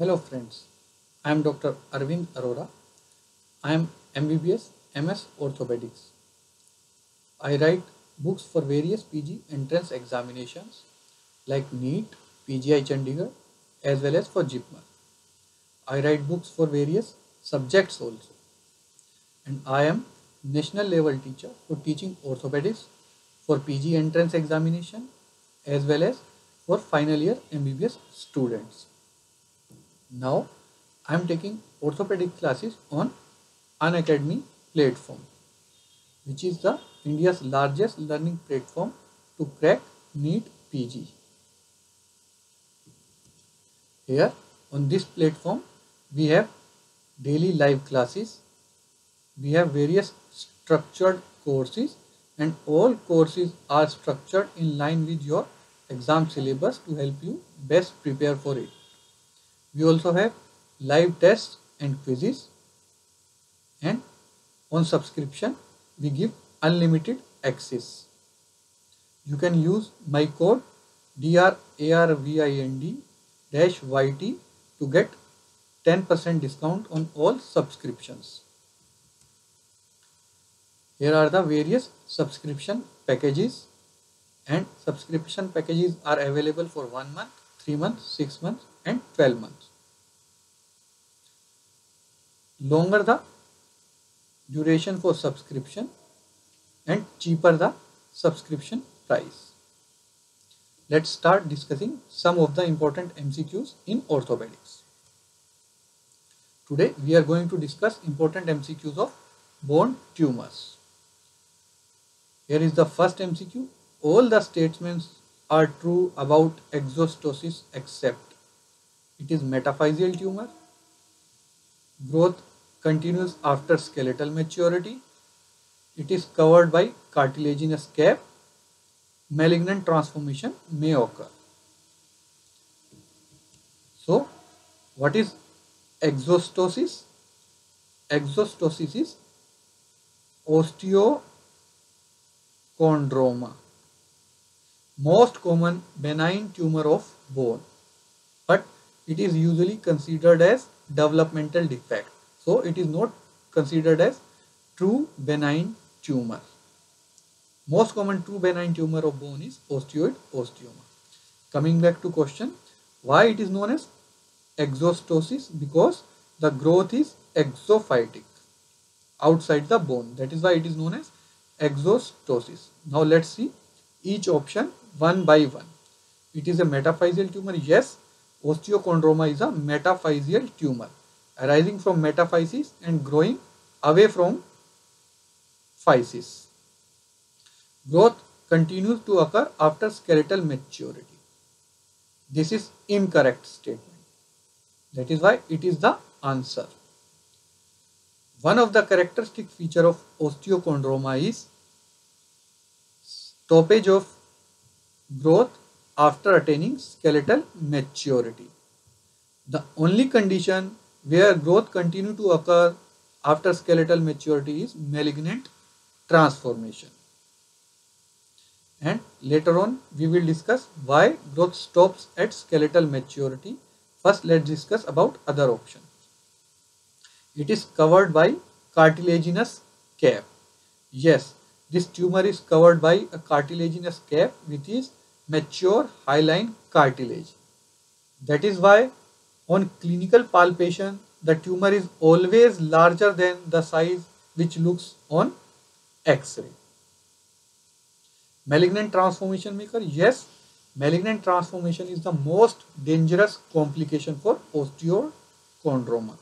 Hello friends, I am Dr. Arvind Arora. I am MBBS MS Orthopedics. I write books for various PG entrance examinations like NEET, PGI Chandigarh as well as for JIPMER. I write books for various subjects also. And I am national level teacher for teaching orthopedics for PG entrance examination as well as for final year MBBS students. Now I am taking orthopedic classes on Unacademy platform which is the India's largest learning platform to crack NEET PG. Here on this platform we have daily live classes, we have various structured courses and all courses are structured in line with your exam syllabus to help you best prepare for it. We also have live tests and quizzes and on subscription we give unlimited access. You can use my code DRARVIND dash YT to get 10% discount on all subscriptions. Here are the various subscription packages and subscription packages are available for 1 month, 3 months, 6 months and 12 months. Longer the duration for subscription and cheaper the subscription price. Let's start discussing some of the important MCQs in orthopedics. Today we are going to discuss important MCQs of bone tumors. Here is the first MCQ. All the statements are true about exostosis except it is metaphyseal tumor. Growth continues after skeletal maturity. It is covered by cartilaginous cap. Malignant transformation may occur. So, what is exostosis? Exostosis is osteochondroma. Most common benign tumor of bone, but it is usually considered as developmental defect. So it is not considered as true benign tumor. Most common true benign tumor of bone is osteoid osteoma. Coming back to question, why it is known as exostosis? Because the growth is exophytic outside the bone. That is why it is known as exostosis. Now let's see each option one by one. It is a metaphyseal tumor. Yes, osteochondroma is a metaphyseal tumor arising from metaphysis and growing away from physis. Growth continues to occur after skeletal maturity. This is incorrect statement. That is why it is the answer. One of the characteristic feature of osteochondroma is stoppage of growth after attaining skeletal maturity. The only condition where growth continue to occur after skeletal maturity is malignant transformation. And later on we will discuss why growth stops at skeletal maturity. First let's discuss about other option. It is covered by cartilaginous cap. Yes, this tumor is covered by a cartilaginous cap which is mature hyaline cartilage. That is why on clinical palpation the tumor is always larger than the size which looks on X-ray. Malignant transformation maker, yes, malignant transformation is the most dangerous complication for osteochondroma.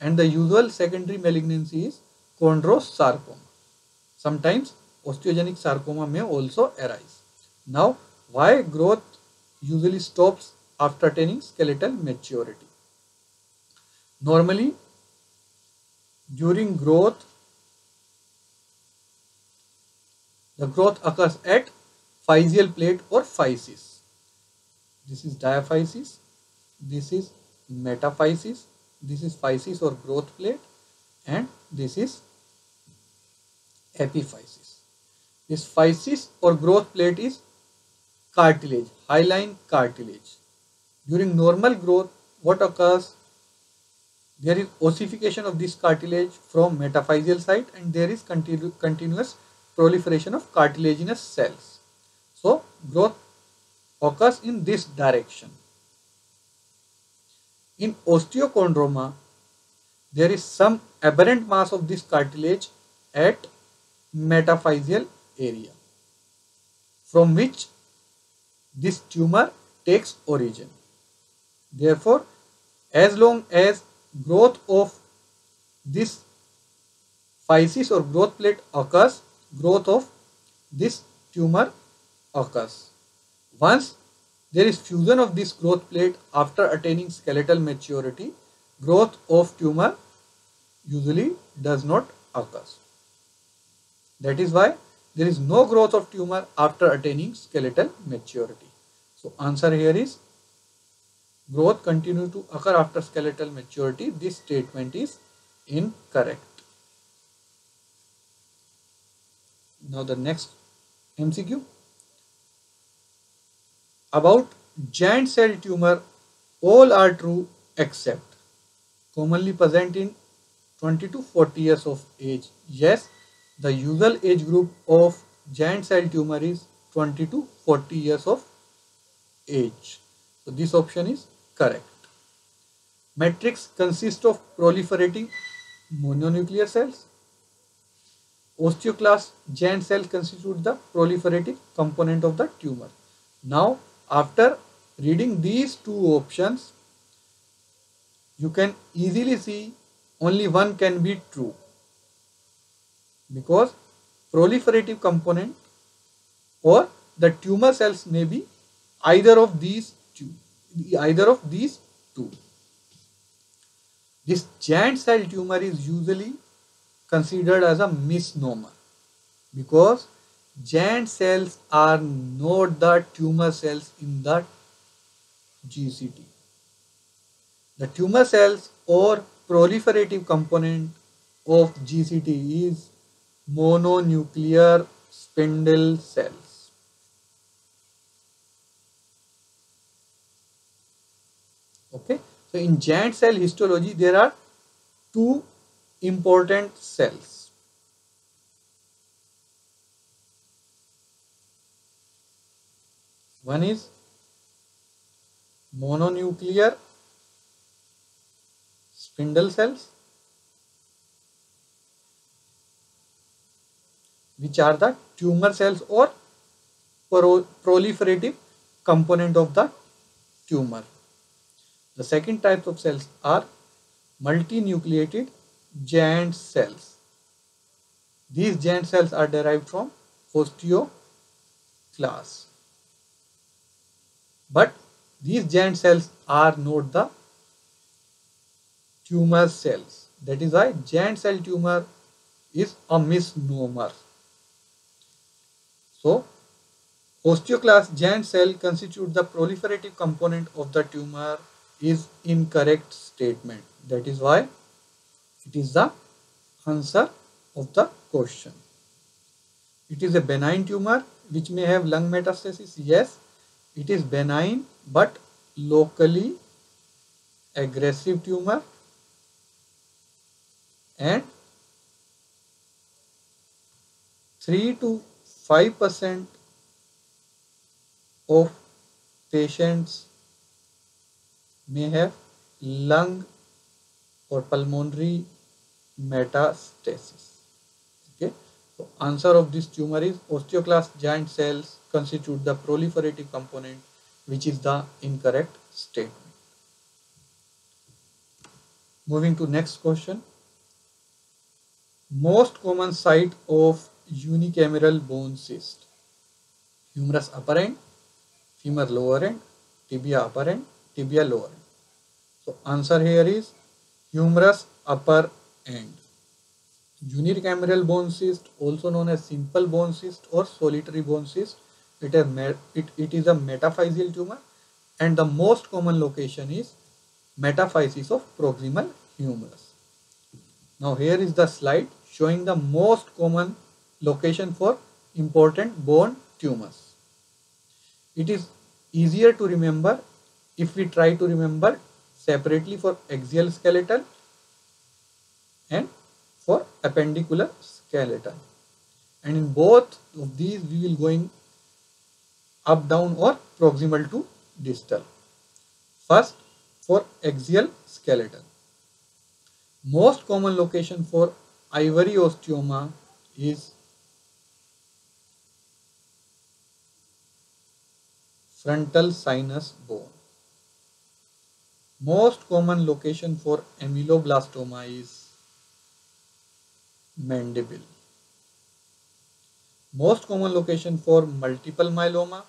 And the usual secondary malignancy is chondrosarcoma. Sometimes osteogenic sarcoma may also arise. Now, why growth usually stops after attaining skeletal maturity? Normally, during growth, the growth occurs at physeal plate or physis. This is diaphysis, this is metaphysis, this is physis or growth plate and this is epiphysis. This physis or growth plate is cartilage, hyaline cartilage. During normal growth, what occurs there is ossification of this cartilage from metaphyseal site and there is continu continuous proliferation of cartilaginous cells. So growth occurs in this direction. In osteochondroma, there is some aberrant mass of this cartilage at metaphyseal area from which this tumor takes origin. Therefore, as long as growth of this physis or growth plate occurs, growth of this tumor occurs. Once there is fusion of this growth plate after attaining skeletal maturity, growth of tumor usually does not occur. That is why there is no growth of tumor after attaining skeletal maturity. So answer here is growth continue to occur after skeletal maturity. This statement is incorrect. Now the next MCQ. About giant cell tumor, all are true except commonly present in 20 to 40 years of age. Yes, the usual age group of giant cell tumor is 20 to 40 years of age. So this option is correct. Matrix consists of proliferating mononuclear cells. Osteoclast giant cell constitute the proliferative component of the tumor. Now after reading these two options, you can easily see only one can be true because proliferative component or the tumor cells may be either of these two either of these two this giant cell tumor is usually considered as a misnomer because giant cells are not the tumor cells in the GCT. The tumor cells or proliferative component of GCT is mononuclear spindle cells. Okay, so in giant cell histology, there are two important cells. One is mononuclear spindle cells which are the tumor cells or pro proliferative component of the tumor. The second type of cells are multinucleated giant cells. These giant cells are derived from osteoclast. But these giant cells are not the tumor cells. That is why giant cell tumor is a misnomer. So, osteoclast giant cell constitute the proliferative component of the tumor is incorrect statement. That is why it is the answer of the question. It is a benign tumor which may have lung metastasis. Yes, it is benign but locally aggressive tumor and 3 to 5% of patients may have lung or pulmonary metastasis. Okay, so answer of this tumor is osteoclast giant cells constitute the proliferative component, which is the incorrect statement. Moving to next question. Most common site of unicameral bone cyst. Humerus upper end, femur lower end, tibia upper end, tibia lower end. So answer here is humerus upper end. Unicameral bone cyst also known as simple bone cyst or solitary bone cyst. It is, it, it is a metaphyseal tumor and the most common location is metaphysis of proximal humerus. Now here is the slide showing the most common location for important bone tumors. It is easier to remember if we try to remember separately for axial skeletal and for appendicular skeleton and in both of these we will going up down or proximal to distal. First for axial skeleton most common location for ivory osteoma is frontal sinus bone. Most common location for ameloblastoma is mandible. Most common location for multiple myeloma,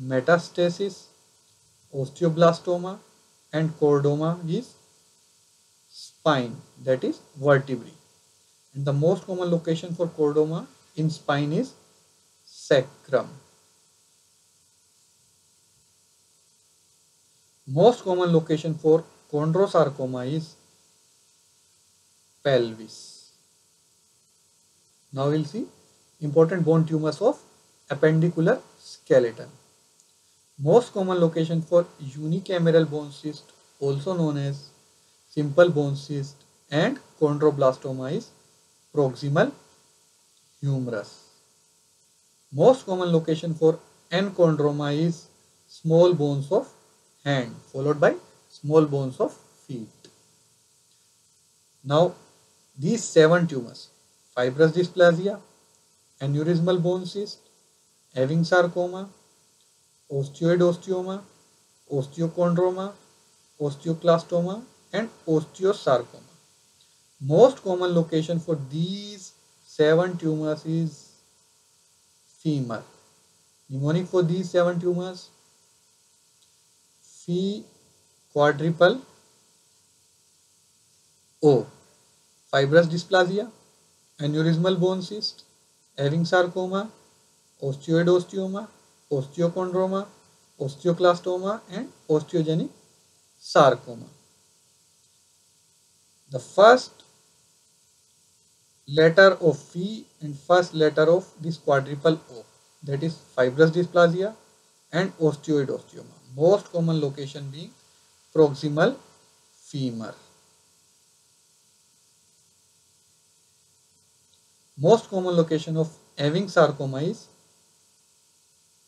metastasis, osteoblastoma and chordoma is spine that is vertebrae. And the most common location for chordoma in spine is sacrum. Most common location for chondrosarcoma is pelvis. Now we'll see important bone tumors of appendicular skeleton. Most common location for unicameral bone cyst also known as simple bone cyst and chondroblastoma is proximal humerus. Most common location for enchondroma is small bones of hand followed by small bones of feet. Now these seven tumors fibrous dysplasia, aneurysmal bone cyst, Ewing sarcoma, osteoid osteoma, osteochondroma, osteoclastoma and osteosarcoma. Most common location for these seven tumors is femur. Mnemonic for these seven tumors C quadruple O fibrous dysplasia aneurysmal bone cyst Ewing sarcoma osteoid osteoma osteochondroma osteoclastoma and osteogenic sarcoma the first letter of fee and first letter of this quadruple O that is fibrous dysplasia and osteoid osteoma most common location being proximal femur. Most common location of Ewing sarcoma is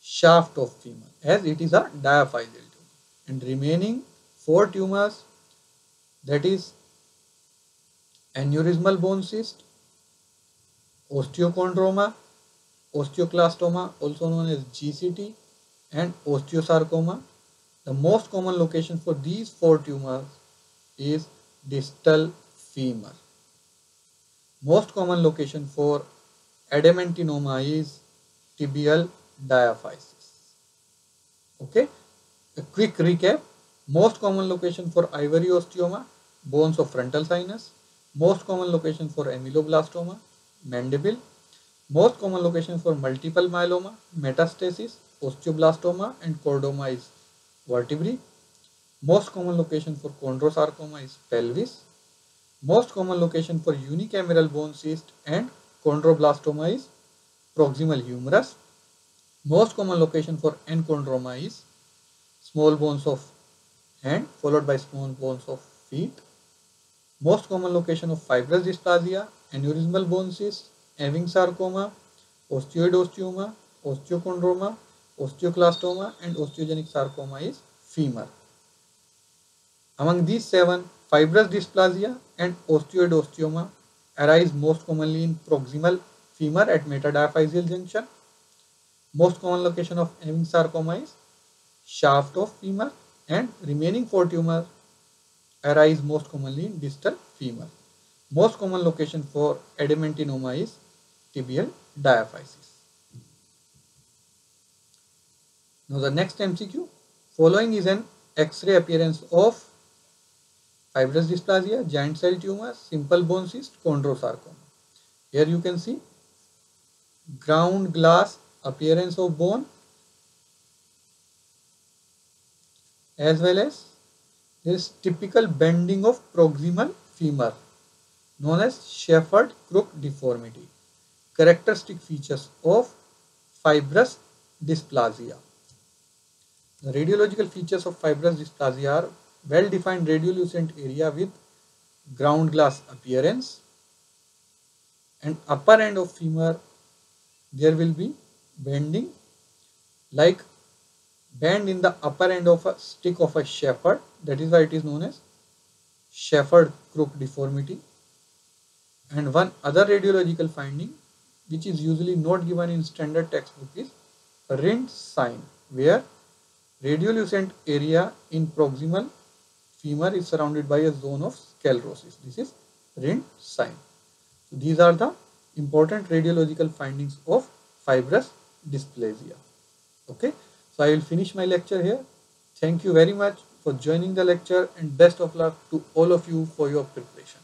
shaft of femur as it is a diaphyseal tumor and remaining four tumors that is aneurysmal bone cyst, osteochondroma, osteoclastoma also known as GCT and osteosarcoma the most common location for these four tumors is distal femur. Most common location for adamantinoma is tibial diaphysis. Okay, a quick recap. Most common location for ivory osteoma, bones of frontal sinus. Most common location for ameloblastoma, mandible. Most common location for multiple myeloma, metastasis, osteoblastoma and chordoma is vertebrae. Most common location for chondrosarcoma is pelvis. Most common location for unicameral bone cyst and chondroblastoma is proximal humerus. Most common location for enchondroma is small bones of hand followed by small bones of feet. Most common location of fibrous dysplasia, aneurysmal bone cyst, Ewing sarcoma, osteoid osteoma, osteochondroma, osteoclastoma and osteogenic sarcoma is femur. Among these seven, fibrous dysplasia and osteoid osteoma arise most commonly in proximal femur at metadiaphyseal junction. Most common location of Ewing sarcoma is shaft of femur and remaining four tumors arise most commonly in distal femur. Most common location for adamantinoma is tibial diaphysis. Now the next MCQ, following is an X-ray appearance of fibrous dysplasia, giant cell tumor, simple bone cyst, chondrosarcoma. Here you can see ground glass appearance of bone as well as this typical bending of proximal femur known as Shepherd crook deformity. Characteristic features of fibrous dysplasia. The radiological features of fibrous dysplasia are well-defined radiolucent area with ground glass appearance and upper end of femur there will be bending like bend in the upper end of a stick of a shepherd that is why it is known as shepherd crook deformity. And one other radiological finding which is usually not given in standard textbook is rind sign where radiolucent area in proximal femur is surrounded by a zone of sclerosis. This is rind sign. So these are the important radiological findings of fibrous dysplasia. Okay. So I will finish my lecture here. Thank you very much for joining the lecture and best of luck to all of you for your preparation.